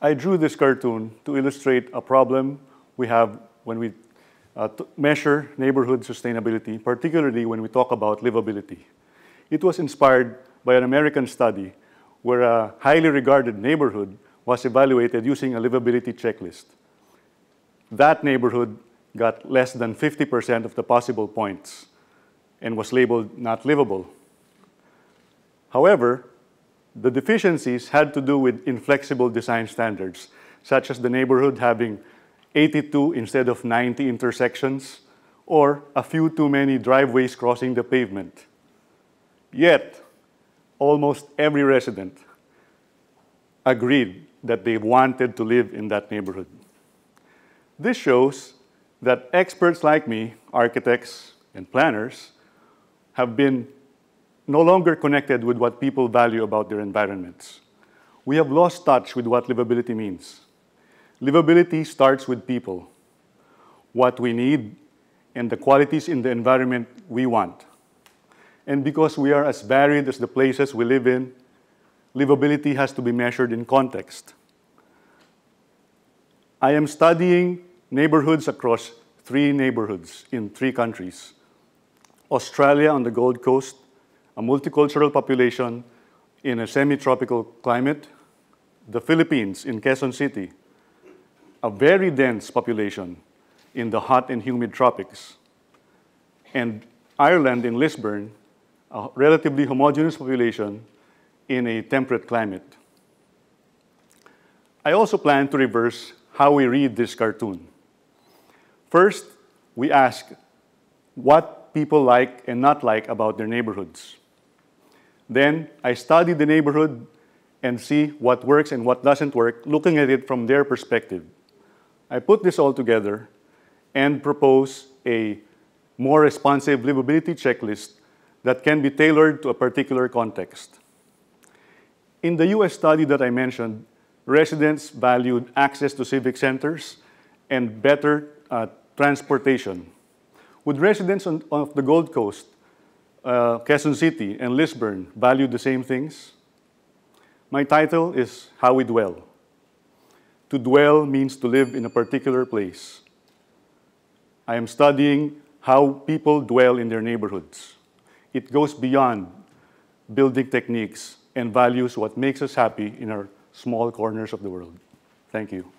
I drew this cartoon to illustrate a problem we have when we uh, measure neighborhood sustainability, particularly when we talk about livability. It was inspired by an American study where a highly regarded neighborhood was evaluated using a livability checklist. That neighborhood got less than 50% of the possible points and was labeled not livable. However, the deficiencies had to do with inflexible design standards, such as the neighborhood having 82 instead of 90 intersections, or a few too many driveways crossing the pavement. Yet, almost every resident agreed that they wanted to live in that neighborhood. This shows that experts like me, architects and planners, have been no longer connected with what people value about their environments. We have lost touch with what livability means. Livability starts with people, what we need, and the qualities in the environment we want. And because we are as varied as the places we live in, livability has to be measured in context. I am studying neighborhoods across three neighborhoods in three countries. Australia on the Gold Coast, a multicultural population in a semi-tropical climate, the Philippines in Quezon City, a very dense population in the hot and humid tropics, and Ireland in Lisburn, a relatively homogeneous population in a temperate climate. I also plan to reverse how we read this cartoon. First, we ask what people like and not like about their neighborhoods. Then I study the neighborhood and see what works and what doesn't work, looking at it from their perspective. I put this all together and propose a more responsive livability checklist that can be tailored to a particular context. In the US study that I mentioned, residents valued access to civic centers and better uh, transportation. Would residents on, of the Gold Coast, uh, Quezon City, and Lisburn value the same things? My title is How We Dwell. To dwell means to live in a particular place. I am studying how people dwell in their neighborhoods. It goes beyond building techniques and values what makes us happy in our small corners of the world. Thank you.